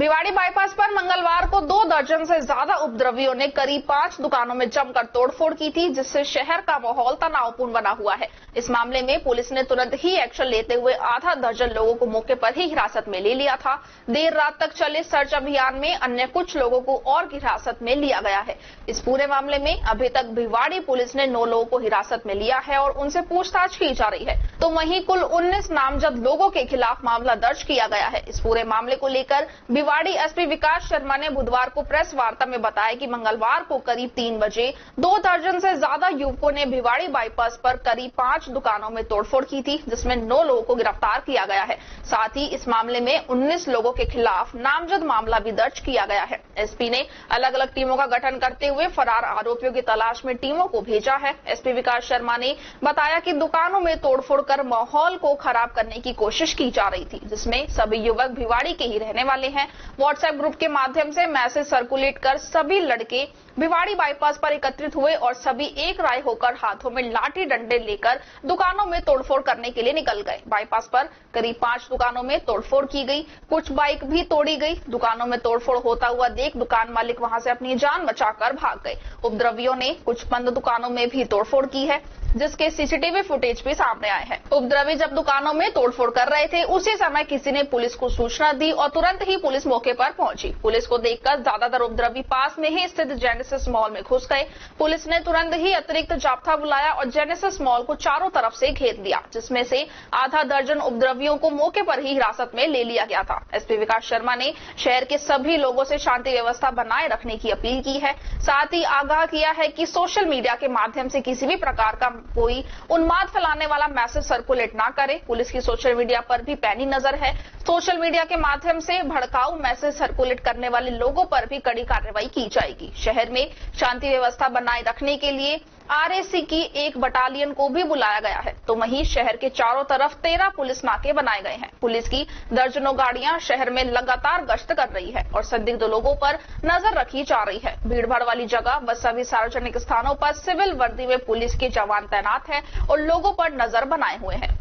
Bhiwadi bypass पर मंगलवार को दो दर्जन से ज़्यादा उपद्रवियों ने करीब पाँच दुकानों में जमकर तोड़फोड़ की थी, जिससे शहर का माहौल तनावपूर्ण बना हुआ है। इस मामले में पुलिस ने तुरंत ही एक्शन लेते हुए आधा दर्जन लोगों को मौके पर ही हिरासत में ले लिया था। देर रात तक चले सर्च अभियान में अन्य कुछ लोगों को और हिरासत में लिया गया है। इस पूरे मामले में अभी तक भिवाड़ी पुलिस ने नौ लोगों को हिरासत में लिया है और उनसे पूछताछ की जा रही है। तो वहीं कुल उन्नीस नामजद लोगों के खिलाफ मामला दर्ज किया गया है। इस पूरे मामले को लेकर भिवाड़ी एसपी विकास शर्मा ने बुधवार को प्रेस वार्ता में बताया कि मंगलवार को करीब तीन बजे दो दर्जन से ज़्यादा युवकों ने भिवाड़ी बाईपास पर करीब पाँच दुकानों में तोड़फोड़ की थी, जिसमें नौ लोगों को गिरफ़्तार किया गया है। साथ ही इस मामले में 19 लोगों के खिलाफ नामजद मामला भी दर्ज किया गया है। एसपी ने अलग अलग टीमों का गठन करते हुए फरार आरोपियों की तलाश में टीमों को भेजा है। एसपी विकास शर्मा ने बताया कि दुकानों में तोड़फोड़ कर माहौल को खराब करने की कोशिश की जा रही थी, जिसमें सभी युवक भिवाड़ी के ही रहने वाले हैं। व्हाट्सएप ग्रुप के माध्यम से मैसेज सर्कुलेट कर सभी लड़के भिवाड़ी बाईपास पर एकत्रित हुए और सभी एक राय होकर हाथों में लाठी डंडे लेकर दुकानों में तोड़फोड़ करने के लिए निकल गए। बाईपास पर करीब पाँच दुकानों में तोड़फोड़ की गई। कुछ बाइक भी तोड़ी गई। दुकानों में तोड़फोड़ होता हुआ देख दुकान मालिक वहाँ से अपनी जान बचाकर भाग गए। उपद्रवियों ने कुछ बंद दुकानों में भी तोड़फोड़ की है। जिसके सीसीटीवी फुटेज भी सामने आए हैं। उपद्रवी जब दुकानों में तोड़फोड़ कर रहे थे। उसी समय किसी ने पुलिस को सूचना दी और तुरंत ही पुलिस मौके पर पहुँची। पुलिस को देखकर ज़्यादातर उपद्रवी पास में ही स्थित जेनेसिस मॉल में घुस गए। पुलिस ने तुरंत ही अतिरिक्त जाप्ता बुलाया और जेनेसिस मॉल को चारों तरफ़ से घेर लिया, जिसमें से आधा दर्जन उपद्रवियों को मौके पर ही हिरासत में ले लिया गया था। एसपी विकास शर्मा ने शहर के सभी लोगों से शांति व्यवस्था बनाए रखने की अपील की है। साथ ही आगाह किया है कि सोशल मीडिया के माध्यम से किसी भी प्रकार का कोई उन्माद फैलाने वाला मैसेज सर्कुलेट ना करे। पुलिस की सोशल मीडिया पर भी पैनी नज़र है। सोशल मीडिया के माध्यम से भड़काऊ मैसेज सर्कुलेट करने वाले लोगों पर भी कड़ी कार्रवाई की जाएगी। शहर में शांति व्यवस्था बनाए रखने के लिए आरएसी की एक बटालियन को भी बुलाया गया है। तो वहीं शहर के चारों तरफ़ तेरह पुलिस नाके बनाए गए हैं। पुलिस की दर्जनों गाड़ियाँ शहर में लगातार गश्त कर रही है और संदिग्ध लोगों पर नज़र रखी जा रही है। भीड़भाड़ वाली जगह, व सभी सार्वजनिक स्थानों पर सिविल वर्दी में पुलिस के जवान तैनात है और लोगों पर नज़र बनाए हुए हैं।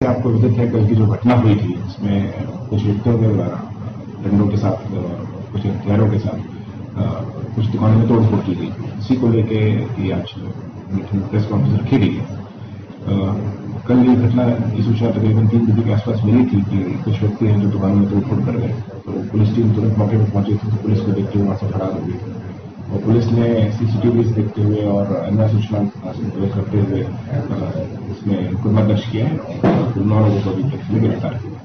आपको विदित है कल की जो घटना हुई थी इसमें कुछ व्यक्तियों के द्वारा डंडों के साथ, कुछ हथियारों के साथ कुछ दुकानों में तोड़फोड़ की गई। इसी को लेके ये आज मीटिंग, प्रेस कॉन्फ्रेंस रखी गई है। कल ये घटना की सूचना तकरीबन तीन बजे के आसपास मिली थी कि कुछ व्यक्ति हैं जो दुकानों में तोड़फोड़ कर गए। तो पुलिस टीम तुरंत मौके पर पहुँची थी तो पुलिस को देखते हुए वहाँ से फरार हो गई और पुलिस ने सीसीटीवी देखते हुए और अन्य सूचना करते हुए इसमें मुकदमा दर्ज किया है। और नौ लोगों को अभी तक गिरफ़्तार किया।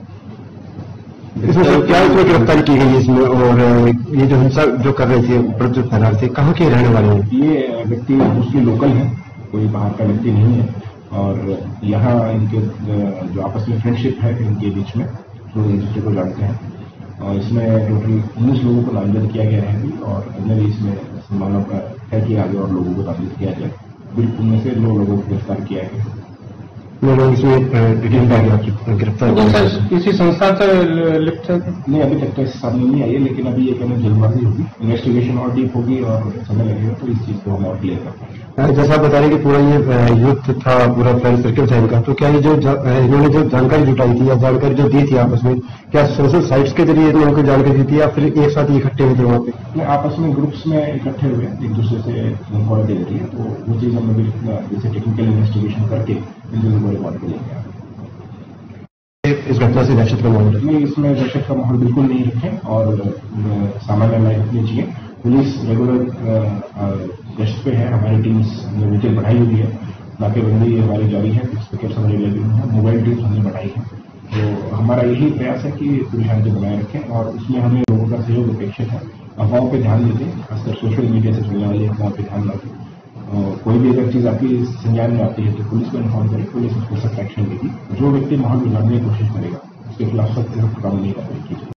इसमें क्या इसमें गिरफ्तारी की गई इसमें और ये जो हिंसा जो कर रहे थे प्रज्वल फरार थे कहाँ के रहने वाले हैं? ये व्यक्ति मोस्टली लोकल है कोई बाहर का व्यक्ति नहीं है और यहाँ इनके जो आपस में फ्रेंडशिप है इनके बीच में जो एक दूसरे को जानते हैं और इसमें टोटल उन्नीस लोगों को नामजद किया गया है और अन्य भी इसमें संभावना है कि आगे और लोगों को नामजद किया जाए बिल्कुल उनमें से नौ लोगों को गिरफ़्तार किया गया लोग इसमें गिरफ़्तार किसी संस्था से लिप्त है? नहीं अभी तक तो ऐसे सामने नहीं आई है लेकिन अभी ये कहना जल्दबाजी होगी। इन्वेस्टिगेशन और डीप होगी और समय लगेगा तो इस चीज़ को हम और क्लियर कर जैसा आप बता रहे कि पूरा ये युद्ध था पूरा फ्रेंड सर्किल था इनका तो क्या ये जो इन्होंने जो जानकारी जुटाई थी या जानकारी जो दी थी आपस में क्या सोशल साइट्स के ज़रिए इन्होंने उनको जानकारी दी थी या फिर एक साथ ही इकट्ठे हुए थे वहाँ पे? आपस में ग्रुप्स में इकट्ठे हुए एक दूसरे से रिकॉर्ड दे देती है तो वो चीज़ हम अभी जैसे टेक्निकल इन्वेस्टिगेशन करके इस घटना से दहशत का माहौल नहीं, इसमें दहशत का माहौल बिल्कुल नहीं रखें और सामान्य लाइफ रखनी चाहिए। पुलिस रेगुलर गश्त पे है, हमारी टीम्स ने विकेट बढ़ाई हुई है। नाकेबंदी हमारी जारी है पिकेट्स हमारी लगी है, मोबाइल टीम्स हमने बढ़ाई है। तो हमारा यही प्रयास है कि पूरी शांति बनाए रखें और उसमें हमें लोगों का सहयोग अपेक्षित है। अफवाहों पर ध्यान देते खासकर सोशल मीडिया से चलने वाली अफवाहों पर ध्यान रखें कोई भी अगर चीज़ आपकी संज्ञान में आती है तो पुलिस को इन्फॉर्म करें, पुलिस उसको सख्त एक्शन लेगी जो व्यक्ति माहौल बिगाड़ने की कोशिश करेगा, उसके खिलाफ सख्त सख्त कार्रवाई की की